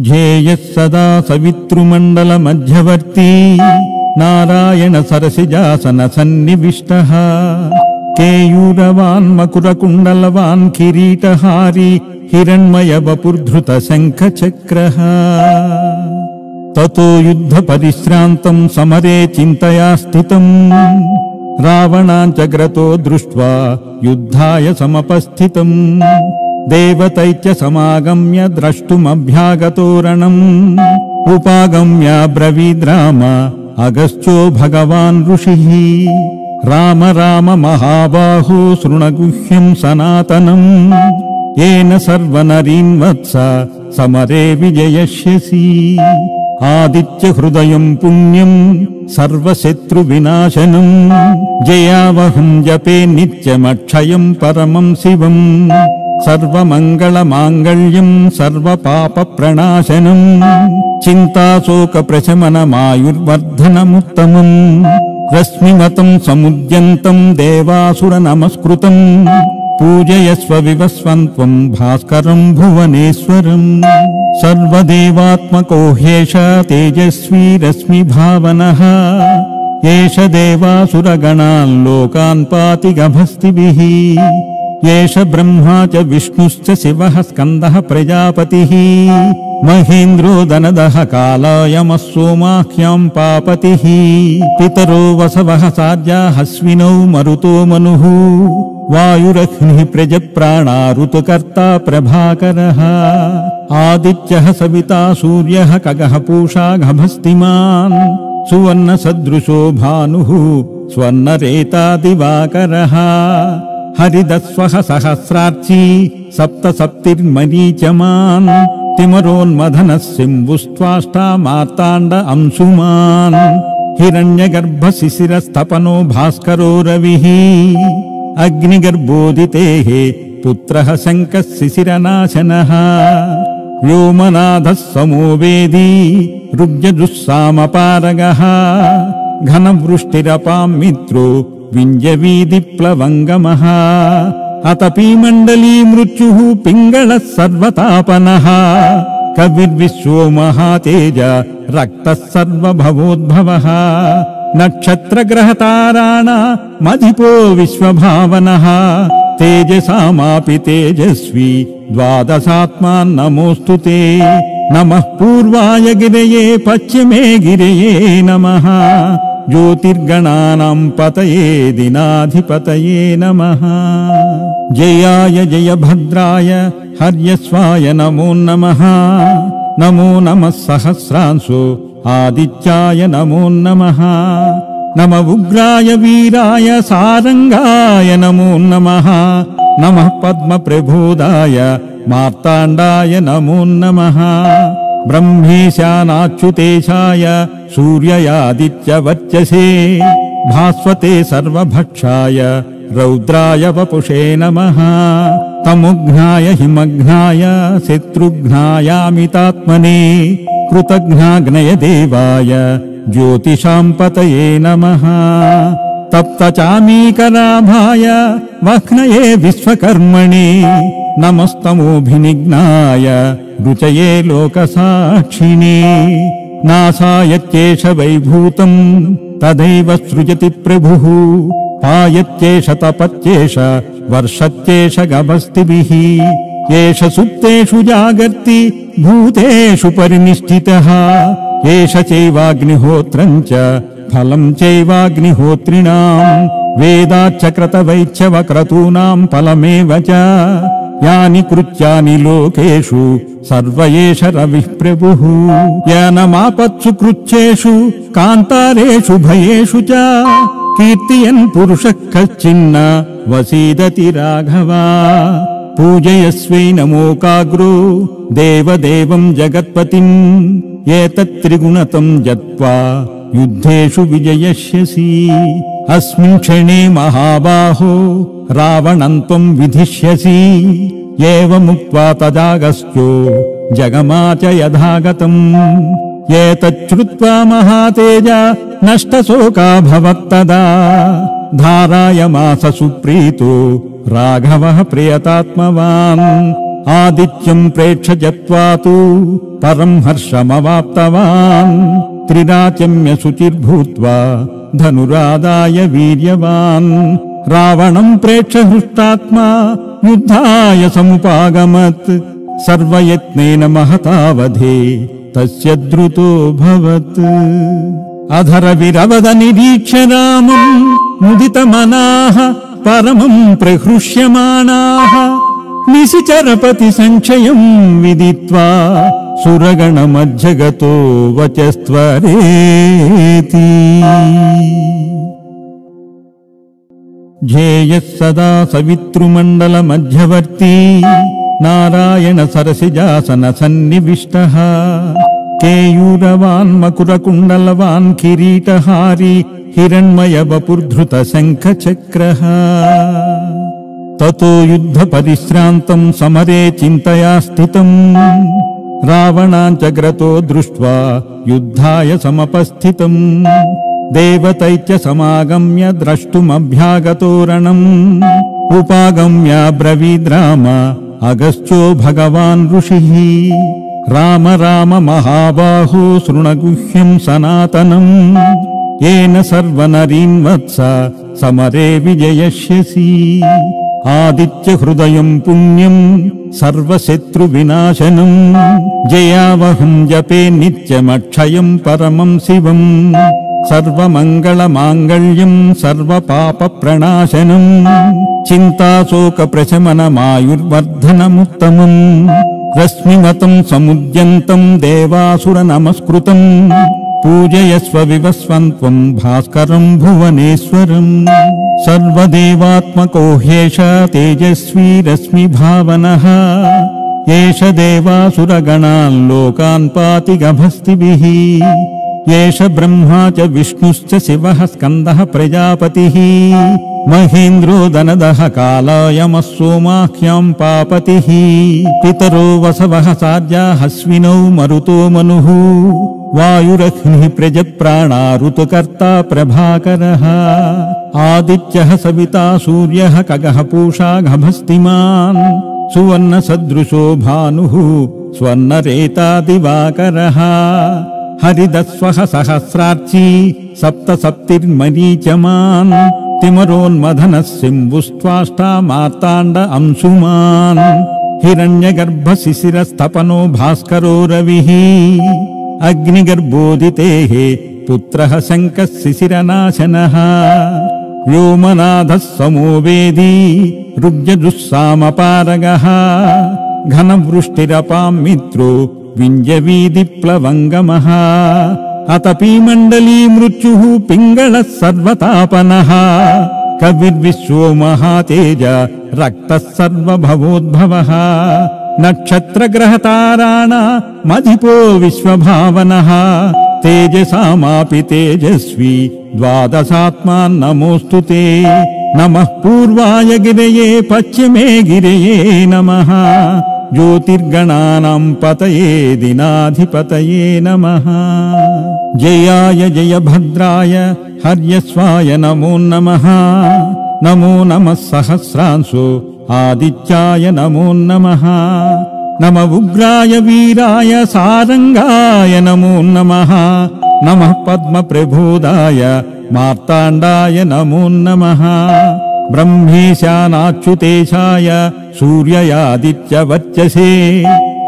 ध्येयः सदा सवितृमण्डलमध्यवर्ती। नारायण सरसिजासन सन्निविष्टः केयूरवान् मकुरकुण्डलवान् किरीटहारी हिरण्मय वपुर्धृत शङ्खचक्रः ततो युद्धपरिश्रान्तम् समरे चिन्तया स्थितम्। रावणाञ्चग्रतो दृष्ट्वा युद्धाय समपस्थितम् देवतैत्य समागम्य द्रष्टुमभ्यागतोरणम् उपागम्य ब्रवीद्राम अगस्त्यो भगवान् ऋषिः राम राम महाबाहो शृणगुह्यम् सनातनम् येन सर्वनरीन् वत्स समरे विजयष्यसि। आदित्य हृदयम् पुण्यम् सर्वशत्रुविनाशनम् जयावहम् जपे नित्यमक्षयम् परमम् शिवम् सर्वमङ्गलमाङ्गल्यम् सर्वपापप्रणाशनम् चिन्ताशोकप्रशमनमायुर्वर्धनमुत्तमम् रश्मिमतम् समुद्यन्तम् देवासुरनमस्कृतम् पूजयस्व विवस्वन्त्वम् भास्करम् भुवनेश्वरम् सर्वदेवात्मको ह्येष तेजस्वी रश्मिभावनः एष देवासुरगणान् लोकान् पाति गभस्तिभिः एष ब्रह्मा च विष्णुश्च शिवः स्कन्दः प्रजापतिः। महेन्द्रो दनदः कालायमः सोमाह्याम् पापतिः। पितरो वसवः सार्या हस्विनौ मरुतो मनुः। वायुरग्निः प्रजप्राणा ऋतुकर्ता प्रभाकरः। आदित्यः सविता सूर्यः खगः पूषा गभस्तिमान् सुवर्णसदृशो भानुः स्वर्णरेता दिवाकरः हरिदस्वः सहस्रार्ची सप्त सप्तिर्मरीचमान् तिमरोन्मधनः सिम्बुस्त्वाष्टा मार्ताण्ड अंशुमान् हिरण्यगर्भशिशिरस्तपनो भास्करो रविः अग्निगर्भोदितेः पुत्रः शङ्कः शिशिरनाशनः व्योमनाथः समो वेदी रुग्यजुस्सामपारगः घनवृष्टिरपाम् मित्रो विञ्जवीदिप्लवङ्गमः अतपीमण्डली मृत्युः पिङ्गळः सर्वतापनः। कविर्विश्वो महातेज रक्तः सर्वभवोद्भवः नक्षत्रग्रहताराण मधिपो विश्वभावनः। तेजसामापि तेजस्वी द्वादशात्मान्नमोऽस्तु ते। नमः पूर्वाय गिरये पश्चिमे गिरये नमः ज्योतिर्गणानाम् पतये दिनाधिपतये नमः। जयाय जयभद्राय हर्यस्वाय नमो नमः। नमो नमः सहस्रांशो आदित्याय नमो नमः। नम उग्राय वीराय सारङ्गाय नमो नमः। नमः पद्मप्रभोदाय मार्ताण्डाय नमो नमः ब्रह्मेशानाच्युतेशाय सूर्ययादित्यवर्चसे भास्वते सर्वभक्षाय रौद्राय वपुषे नमः। तमुघ्नाय हिमघ्नाय शत्रुघ्नायामितात्मने कृतघ्नाग्नय देवाय ज्योतिषाम् पतये नमः। तप्तचामीकराभाय वह्नये विश्वकर्मणे नमस्तमोऽभिनिघ्नाय रुचये लोकसाक्षिणे नासायत्येष वैभूतम् तदैव सृजति प्रभुः पायत्येष तपत्येष वर्षत्येष गभस्तिभिः एष सुप्तेषु जागर्ति भूतेषु परिनिष्ठितः एष चैवाग्निहोत्रम् च फलम् चैवाग्निहोत्रिणाम् वेदाच्चक्रतवैच्छवक्रतूनाम् फलमेव च यानि कृत्यानि लोकेषु सर्व एष रविः प्रभुः। यानमापत्सु कृच्छेषु कान्तारेषु भयेषु च। कीर्तियन् पुरुषः कश्चिन्न वसीदति राघवा। पूजयस्वै नमोकाग्रो देवदेवम् जगत्पतिम्। एतत्त्रिगुणतम् जत्वा युद्धेषु विजयष्यसि अस्मिन् क्षणे महाबाहो रावणम् त्वम् विधिष्यसि एवमुक्त्वा तदागस्त्यो जगमा च यथागतम् एतच्छ्रुत्वा महातेज नष्टशोकाभवत्तदा धारायमास सुप्रीतो राघवः प्रियतात्मवान्। आदित्यम् प्रेक्ष्य जत्वा तु परम् हर्षमवाप्तवान् त्रिराचम्य शुचिर्भूत्वा धनुरादाय वीर्यवान्। रावणम् प्रेक्ष हृष्टात्मा युद्धाय समुपागमत्। सर्वयत्नेन महतावधे तस्य द्रुतोऽभवत् अधर विरवद निरीक्ष रामम् मुदितमनाः परमम् प्रहृष्यमाणाः। निशिचरपति सङ्क्षयम् विदित्वा सुरगणमध्यगतो वचस्त्वरेति। ध्येयः सदा सवितृमण्डलमध्यवर्ती। नारायण सरसिजासन सन्निविष्टः केयूरवान् मकुरकुण्डलवान् किरीटहारी। हिरण्मय वपुर्धृत शङ्खचक्रः ततो युद्धपरिश्रान्तम् समरे चिन्तया स्थितम् रावणाञ्चग्रतो दृष्ट्वा युद्धाय समपस्थितम्। देवतैश्च समागम्य द्रष्टुमभ्यागतोरणम्। उपागम्य ब्रवीद्राम अगस्त्यो भगवान् ऋषिः। राम राम महाबाहो शृणगुह्यम् सनातनम्। येन सर्वनरीन् वत्स समरे विजयष्यसि आदित्य हृदयम् पुण्यम् सर्वशत्रुविनाशनम् जयावहम् जपे नित्यमक्षयम् परमम् शिवम् सर्वमङ्गलमाङ्गल्यम् सर्वपापप्रणाशनम् चिन्ताशोकप्रशमनमायुर्वर्धनमुत्तमम् रश्मिमतम् समुद्यन्तम् देवासुर नमस्कृतम् पूजयस्व विवस्वन्त्वम् भास्करम् भुवनेश्वरम् सर्वदेवात्मको ह्येष तेजस्वी रश्मिभावनः। एष देवासुरगणान् लोकान् पाति गभस्तिभिः एष ब्रह्मा च विष्णुश्च शिवः स्कन्दः प्रजापतिः। महेन्द्रो दनदः कालायमः सोमाह्याम् पापतिः। पितरो वसवः सार्या हस्विनौ मरुतो मनुः वायुरग्निः प्रजप्राणा ऋतुकर्ता प्रभाकरः आदित्यः सविता सूर्यः खगः पूषा घभस्तिमान् सुवर्णसदृशो भानुः स्वर्णरेता दिवाकरः हरिदस्वः सहस्रार्ची सप्त सप्तिर्मरीचमान् तिमरोन्मधनः सिम्बुस्त्वाष्टा मार्ताण्ड अंशुमान् हिरण्यगर्भशिशिरस्तपनो भास्करो रविः अग्निगर्भोदितेः पुत्रः शङ्कः शिशिरनाशनः। व्योमनाथः समो वेदी ऋग्यजुस्सामपारगः घनवृष्टिरपाम् मित्रो विञ्जवीदिप्लवङ्गमः अतपी मण्डली मृत्युः पिङ्गळः सर्वतापनः। कविर्विश्वो महातेज रक्तः सर्वभवोद्भवः नक्षत्रग्रहताराणा मधिपो विश्वभावनः। तेजसामापि तेजस्वी द्वादशात्मान्नमोऽस्तु ते। नमः पूर्वाय गिरये पश्चिमे गिरये नमः। ज्योतिर्गणानाम् पतये दिनाधिपतये नमः। जयाय जय भद्राय हर्यस्वाय नमो नमः। नमो नमः सहस्रांशो आदित्याय नमो नमः। नम उग्राय वीराय सारङ्गाय नमो नमः। नमः पद्मप्रबोधाय मार्ताण्डाय नमो नमः। ब्रह्मेशानाच्युतेशाय सूर्ययादित्यवर्चसे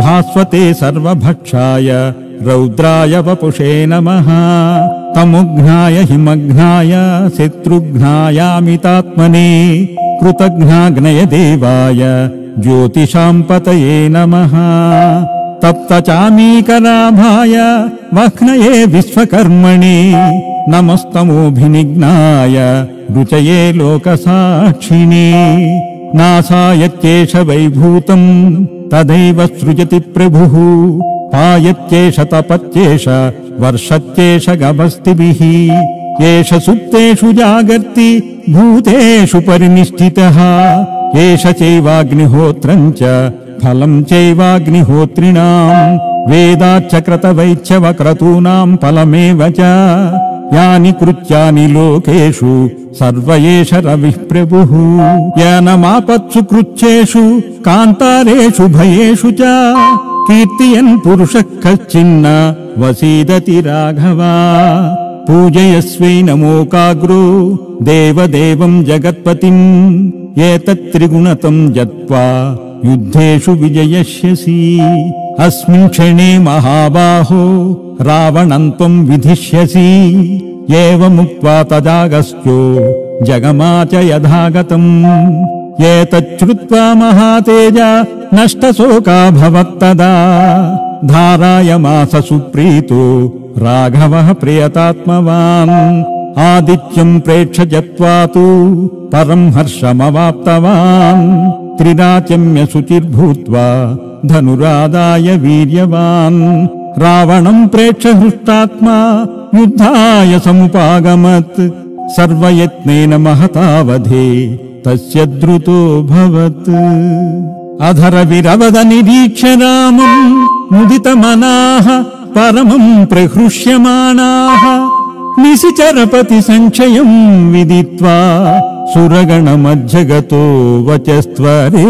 भास्वते सर्वभक्षाय रौद्राय वपुषे नमः। तमुघ्नाय हिमघ्नाय शत्रुघ्नायामितात्मने कृतघ्नाग्नय देवाय ज्योतिषाम् पतये नमः। तप्तचामीकराभाय वह्नये विश्वकर्मणि नमस्तमोऽभिनिघ्नाय रुचये लोकसाक्षिणे। नासायत्येष वैभूतम् तदैव सृजति प्रभुः। पायत्येष तपत्येष वर्षत्येष गभस्तिभिः। एष सुप्तेषु जागर्ति भूतेषु परिनिष्ठितः। एष चैवाग्निहोत्रम् च फलम् चैवाग्निहोत्रिणाम्। वेदाच्च क्रतवैच्छ वक्रतूनाम् फलमेव च। यानि कृत्यानि लोकेषु सर्व एष रविः प्रभुः। यानमापत्सु कृच्छेषु कान्तारेषु भयेषु च। कीर्तियन् पुरुषः कश्चिन्न वसीदति राघवा पूजयस्वै नमोकाग्रो देवदेवम् जगत्पतिम् एतत्त्रिगुणतम् जत्वा युद्धेषु विजयष्यसि। अस्मिन् क्षणे महाबाहो रावणम् त्वम् विधिष्यसि। एवमुक्त्वा तदागस्त्यो जगमाच यथागतम् एतच्छ्रुत्वा महातेज नष्टशोकाभवत्तदा। धारायमास सुप्रीतो राघवः प्रियतात्मवान्। आदित्यम् प्रेक्ष जत्वा तु परम् हर्षमवाप्तवान्। त्रिराचम्य शुचिर्भूत्वा धनुरादाय वीर्यवान्। रावणम् प्रेक्ष हृष्टात्मा युद्धाय समुपागमत्। सर्वयत्नेन महतावधे तस्य द्रुतोऽभवत् अधरविरवद निरीक्ष रामम् मुदितमनाः परमम् प्रहृष्यमाणाः निशिचरपति सङ्क्षयम् विदित्वा सुरगणमध्यगतो वचस्त्वरेति